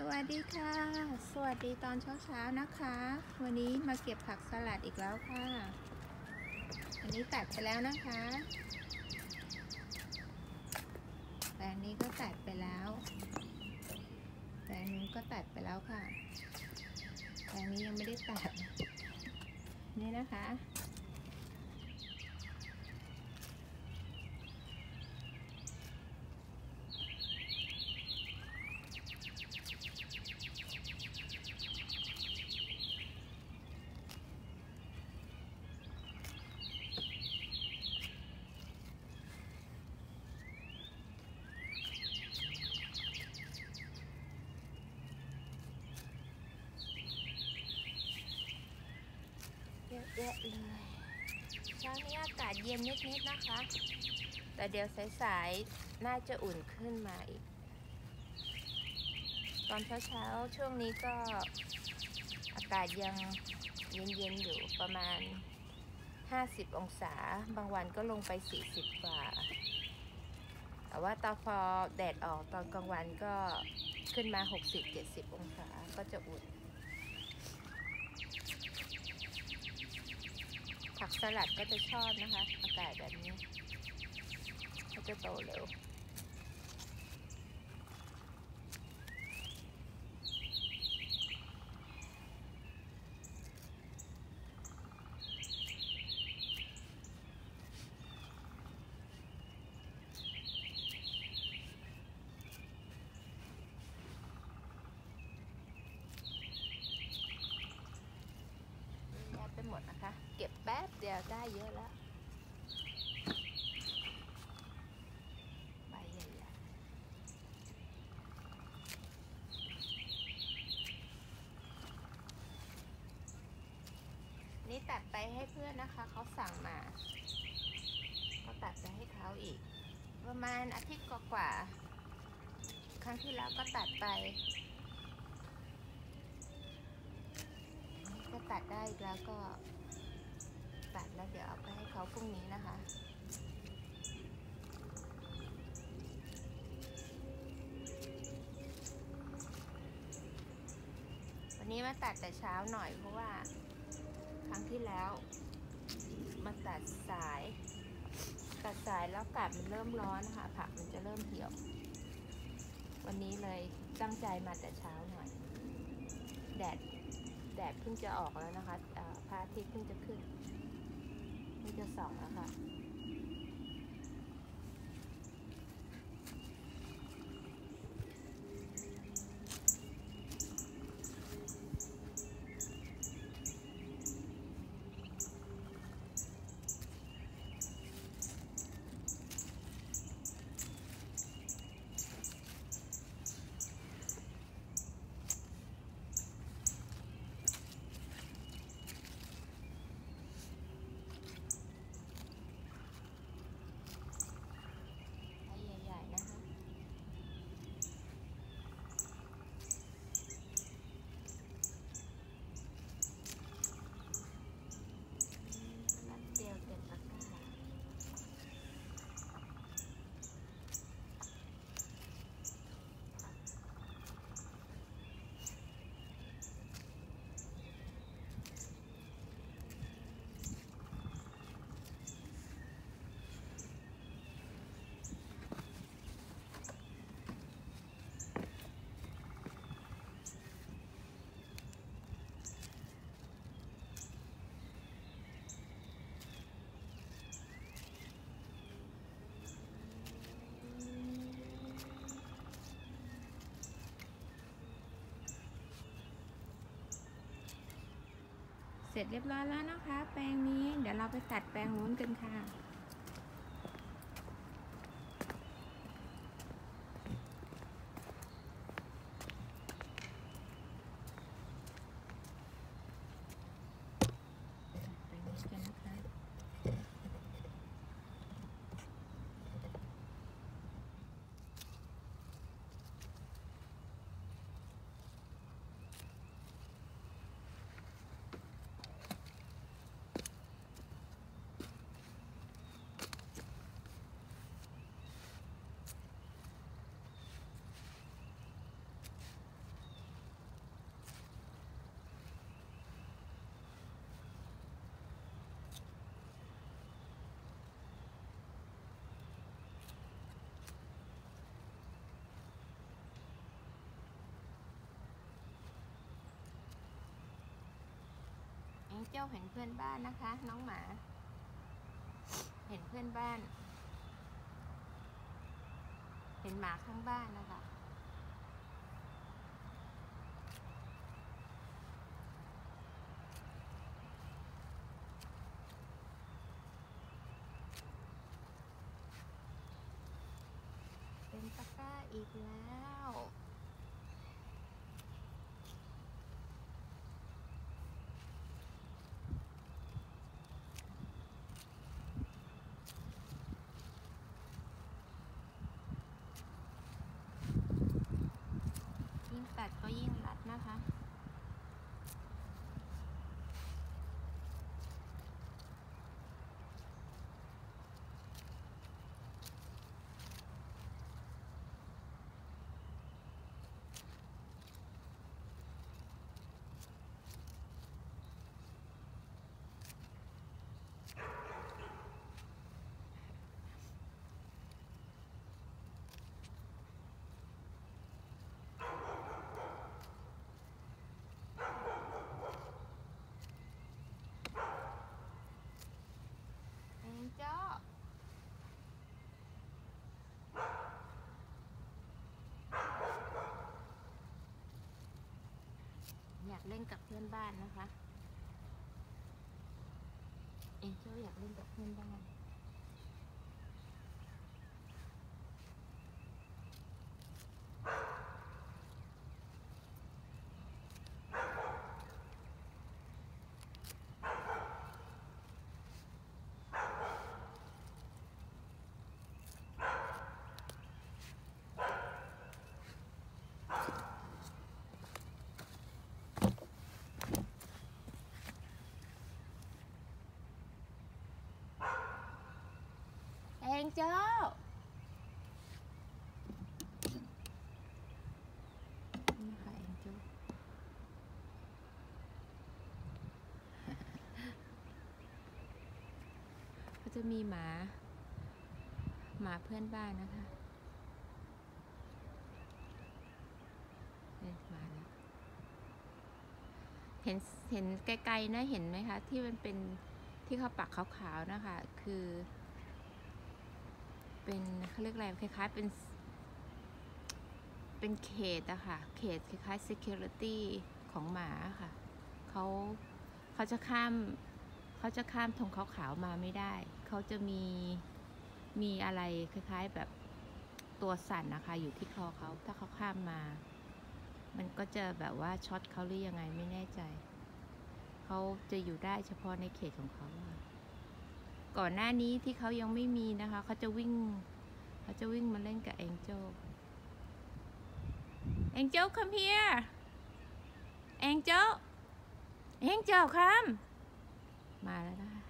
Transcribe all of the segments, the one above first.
สวัสดีค่ะ สวัสดีตอนเช้าๆนะคะ วันนี้มาเก็บผักสลัดอีกแล้วค่ะ อันนี้ตัดไปแล้วนะคะแปลงนี้ก็ตัดไปแล้วแปลงนู้นก็ตัดไปแล้วค่ะแปลงนี้ยังไม่ได้ตัด นี่นะคะ แยะเลยเช้านี้อากาศเย็นนิดๆนะคะ แต่เดี๋ยวสายๆน่าจะอุ่นขึ้นมาอีก ตอนเช้าๆช่วงนี้ก็อากาศยังเย็นๆอยู่ประมาณ 50 องศา บางวันก็ลงไป 40 กว่า แต่ว่าตอนพอแดดออกตอนกลางวันก็ขึ้นมา 60-70 องศาก็จะอุ่น ผักสลัดก็จะชอบนะคะ อากาศแบบนี้เขาจะโตเร็ว เยอะแยะไปหมดนะคะ เก็บแป๊บ เดียวได้เยอะแล้วใบใหญ่ๆนี่ตัดไปให้เพื่อนนะคะ เขาสั่งมา ก็ตัดไปให้เขาอีก ประมาณอาทิตย์กว่าๆครั้งที่แล้วก็ตัดไปก็ตัดได้อีกแล้วก็ัดแล้วเดี๋ยวเอาไปให้เขาพรุ่งนี้นะคะวันนี้มาตัดแต่เช้าหน่อยเพราะว่า ครั้งที่แล้ว มาตัดสาย ตัดสายแล้วอากาศมันเริ่มร้อนนะคะผักมันจะเริ่มเหี่ยว วันนี้เลยตั้งใจมาแต่เช้าหน่อย แดดแดดเพิ่งจะออกแล้วนะคะพระอาทิตย์เพิ่งจะขึ้น จะสองแล้วค่ะ เสร็จเรียบร้อยแล้วนะคะ แปลงนี้ เดี๋ยวเราไปตัดแปลงนู้นกันค่ะ จ้าเห็นเพื่อนบ้านนะคะ น้องหมา เห็นเพื่อนบ้าน เห็นหมาข้างบ้านนะคะ เป็นตะกร้าอีกแล้ว ยิ่งตัดก็ยิ่งรัดนะคะ เอ็นเจ้าอยากเล่นกับเพื่อนบ้านนะคะ เอ็นเจ้าอยากเล่นกับเพื่อนบ้าน เจ้านี่ค่ะเอ็งเจ้า ก็จะมีหมา หมาเพื่อนบ้านนะคะเนี่ยมาแล้วเห็นเห็นไกลๆนะเห็นไหมคะ ที่มันเป็นที่เขาปักขาวๆนะคะ คือ เป็นเขาเรียกอะไรคล้ายๆเป็น เป็นเขตอะค่ะ เขตคล้ายๆ security ของหมาค่ะเขาเขาจะข้ามเขาจะข้ามธงขาวๆมาไม่ได้ เขาจะมีมีอะไรคล้ายๆแบบตัวสั่นนะคะ อยู่ที่คอเขาถ้าเขาข้ามมา มันก็จะแบบว่าช็อตเขาหรือยังไงไม่แน่ใจ เขาจะอยู่ได้เฉพาะในเขตของเขาอะ ก่อนหน้านี้ที่เขายังไม่มีนะคะเขาจะวิ่งเขาจะวิ่งมาเล่นกับแองเจลแองเจล come here แองเจลแองเจล come มาแล้วนะคะ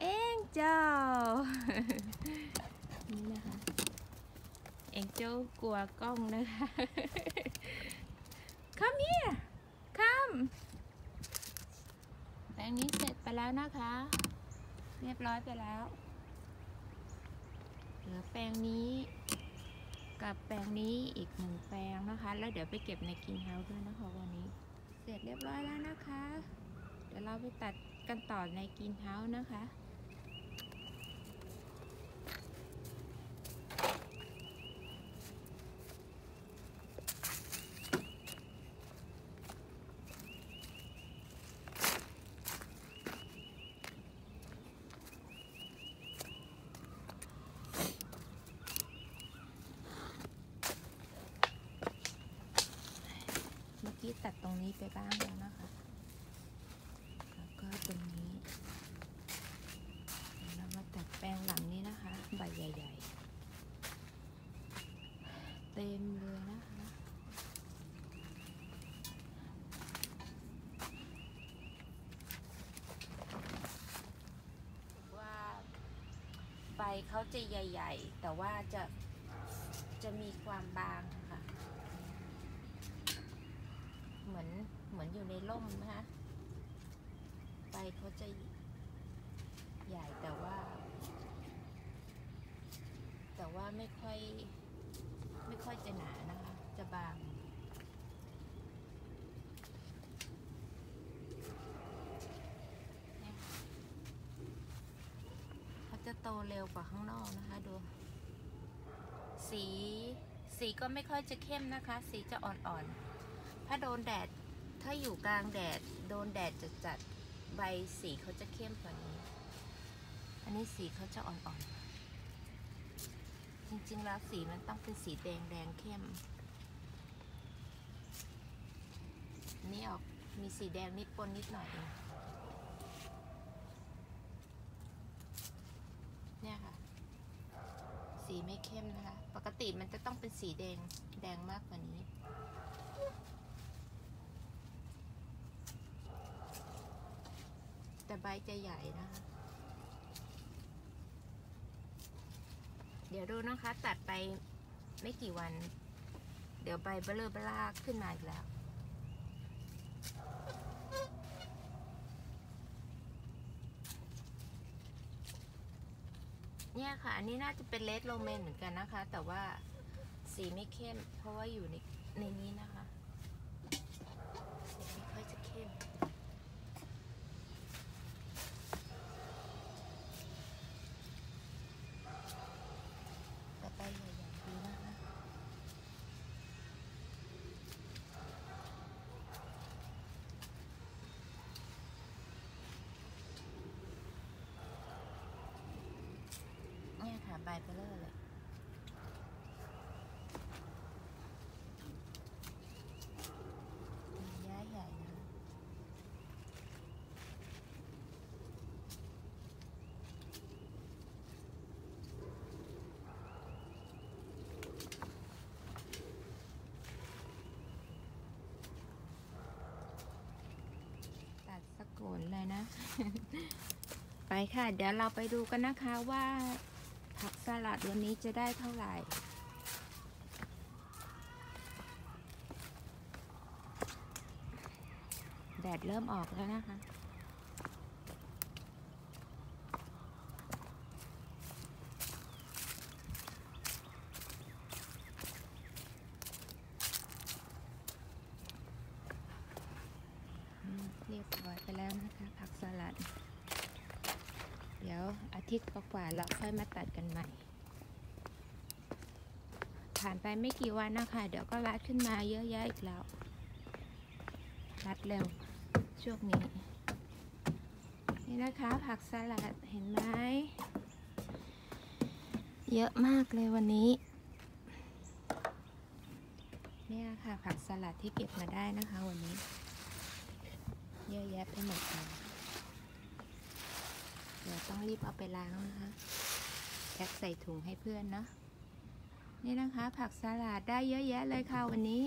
เอ็งเจ้านี่นะคะเอ็งเจ้ากลัวกล้องนะคะ come here come งนี้เสร็จไปแล้วนะคะ เรียบร้อยไปแล้ว เหลือแปลงนี้กับแปลงนี้อีกหนึ่งแปลงนะคะ แล้วเดี๋ยวไปเก็บในกินเฮาส์ด้วยนะคะวันนี้ เสร็จเรียบร้อยแล้วนะคะ เดี๋ยวเราไปตัดกันต่อในกินเฮาส์นะคะ เมื่อกี้ตัดตรง นี้ไปบ้างแล้วนะคะ แล้วก็ตรงนี้เรามาตัดแปลงหลังนี้นะคะ ใบใหญ่ ๆ เต็มเลยนะคะ ว่าใบเขาจะใหญ่ ๆ แต่ว่าจะจะมีความบาง เหมือนเหมือนอยู่ในร่มนะคะใบเขาจะใหญ่แต่ว่า แต่ว่าไม่ค่อย ไม่ค่อยจะหนานะคะ จะบางจะโตเร็วกว่าข้างนอกนะคะดู สีสีก็ไม่ค่อยจะเข้มนะคะ สีจะอ่อนๆ ถ้าโดนแดด ถ้าอยู่กลางแดด โดนแดดจัดๆใบสีเขาจะเข้มกว่านี้ อันนี้สีเขาจะอ่อนๆ จริงๆแล้วสีมันต้องเป็นสีแดงแดงเข้ม นี่ออกมีสีแดงนิดปนนิดหน่อยเองเนี่ยค่ะ สีไม่เข้มนะคะ ปกติมันจะต้องเป็นสีแดงแดงมากกว่านี้ แต่ใบจะใหญ่นะคะ เดี๋ยวดูนะคะ ตัดไปไม่กี่วัน เดี๋ยวใบเบลอเบลากขึ้นมาอีกแล้วเนี่ยค่ะ อันนี้น่าจะเป็นเลดโรเมนเหมือนกันนะคะ แต่ว่าสีไม่เข้ม เพราะว่าอยู่ในในนี้นะคะ สีไม่ค่อยจะเข้ม แต่ใบใหญ่ๆดีนะคะ เนี่ยค่ะ ใบเบลอเลยย้ายใหญ่นะตัดสะโกนเลยนะ ไปค่ะ เดี๋ยวเราไปดูกันนะคะว่า ผักสลัดวันนี้จะได้เท่าไหร่ แดดเริ่มออกแล้วนะคะ อืมเรียบร้อยไปแล้วนะคะ ผักสลัด เดี๋ยวอา ทิตย์กว่าๆเราค่อยมาตัดกันใหม่ ผ่านไปไม่กี่วันนะคะ เดี๋ยวก็รัดขึ้นมาเยอะแยะอีกแล้ว รัดเร็วช่วงนี้ นี่นะคะผักสลัดเห็นไหมเยอะมากเลยวันนี้ เนี่ยค่ะผักสลัดที่เก็บมาได้นะคะวันนี้ เยอะแยะไปหมดเลย เดี๋ยวต้องรีบเอาไปล้างนะคะแพ็คใส่ถุงให้เพื่อนเนาะนี่นะคะ ผักสลัดได้เยอะแยะเลยค่ะวันนี้